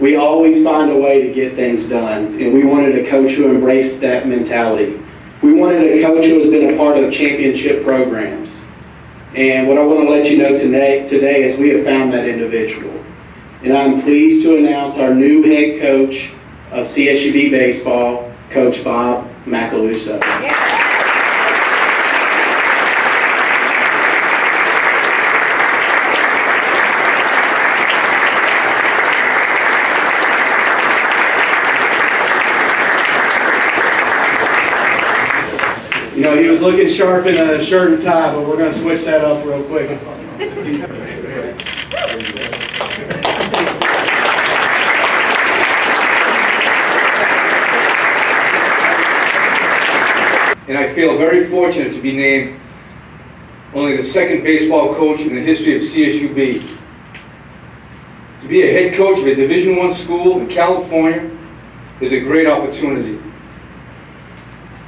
we always find a way to get things done, and we wanted a coach who embraced that mentality. We wanted a coach who has been a part of championship programs. And what I want to let you know today, today is we have found that individual. And I'm pleased to announce our new head coach of CSUB Baseball, Coach Bob Macaluso. You know, he was looking sharp in a shirt and tie, but we're going to switch that up real quick. and I feel very fortunate to be named only the second baseball coach in the history of CSUB. To be a head coach of a Division I school in California is a great opportunity.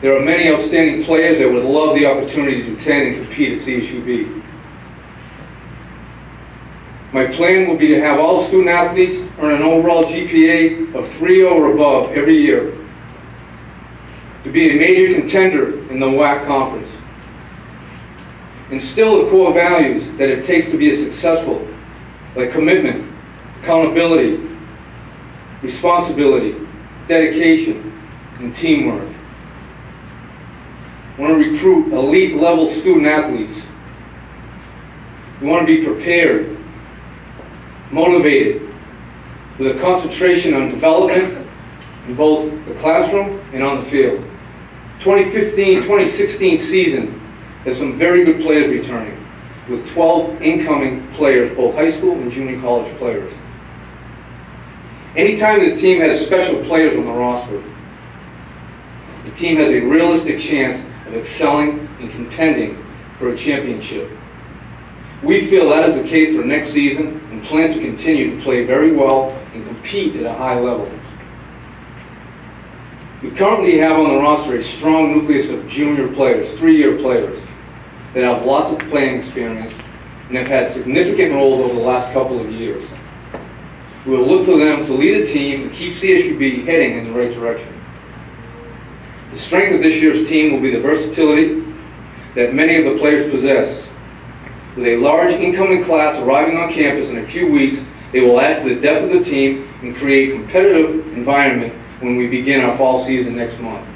There are many outstanding players that would love the opportunity to attend and compete at CSUB. My plan will be to have all student athletes earn an overall GPA of 3 or above every year. To be a major contender in the WAC conference. Instill the core values that it takes to be a successful, like commitment, accountability, responsibility, dedication, and teamwork. Want to recruit elite level student athletes. We want to be prepared, motivated, with a concentration on development in both the classroom and on the field. 2015-2016 season has some very good players returning, with 12 incoming players, both high school and junior college players. Anytime the team has special players on the roster, the team has a realistic chance of excelling and contending for a championship. We feel that is the case for next season and plan to continue to play very well and compete at a high level. We currently have on the roster a strong nucleus of junior players, three-year players, that have lots of playing experience and have had significant roles over the last couple of years. We will look for them to lead a team and keep CSUB heading in the right direction. The strength of this year's team will be the versatility that many of the players possess. With a large incoming class arriving on campus in a few weeks, they will add to the depth of the team and create a competitive environment when we begin our fall season next month.